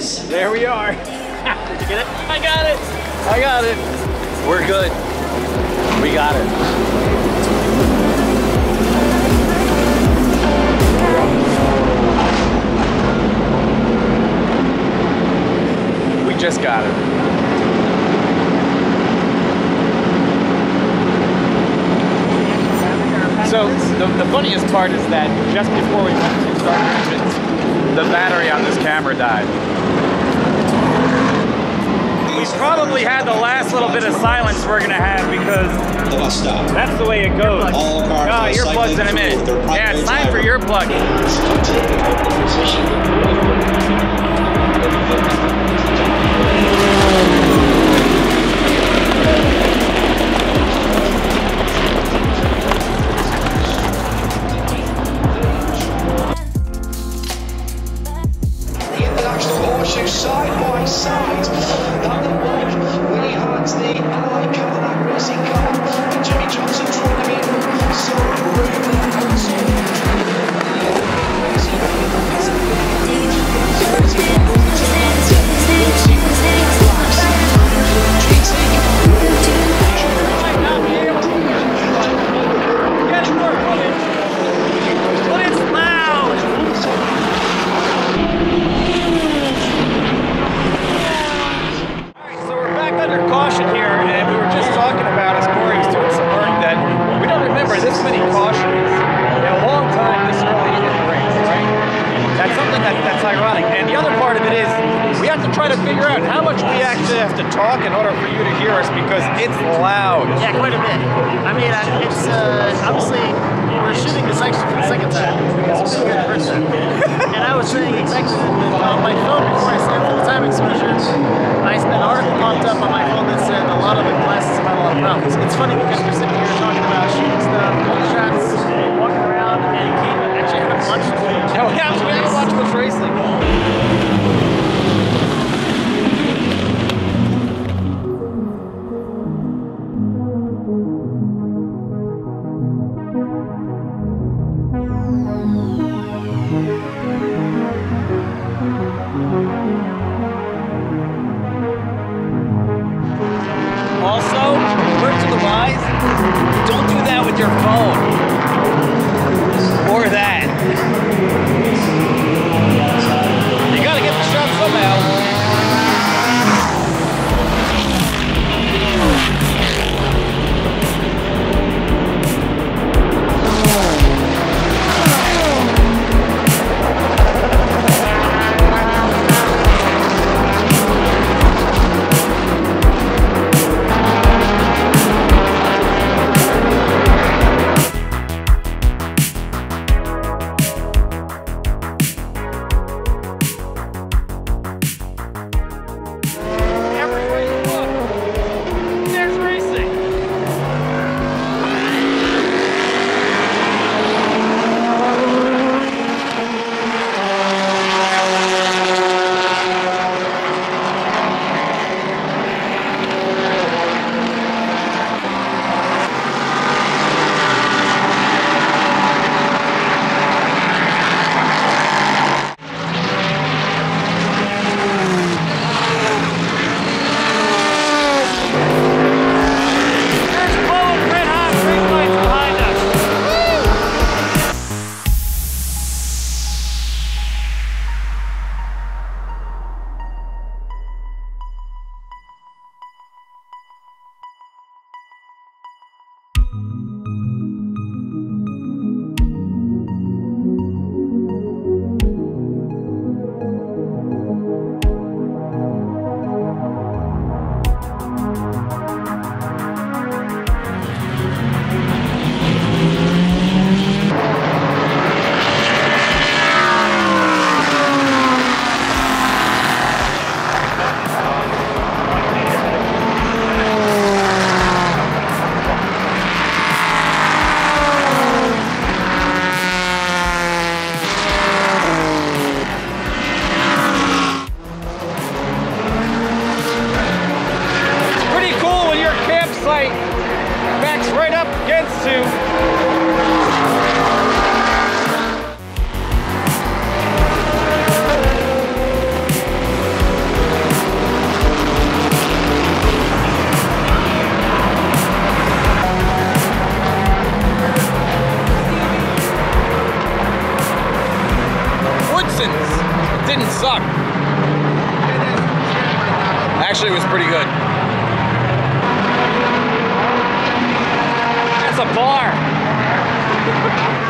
There we are. Did you get it? I got it. I got it. We're good. We got it. We just got it. So the, the funniest part is that just before we went to start engines, the battery on this camera died. We probably had the last little bit of silence we're gonna have because The bus stop. that's the way it goes. All cars Ah, will earplugs in a minute. Yeah, it's time for driver. earplug. The this many cautions in a long time this early in the race, right? That's something that, that's ironic. And the other part of it is we have to try to figure out how much we actually have to talk in order for you to hear us because it's loud. Yeah, quite a bit. I mean, uh, it's uh, obviously we're shooting this actually for the second time because been good the first time. and I was saying exactly that on my phone before I said for the time exposure, I spent an article popped up on my phone that said a lot of the classes have had a lot of problems. It's funny because Actually, it was pretty good. That's a bar.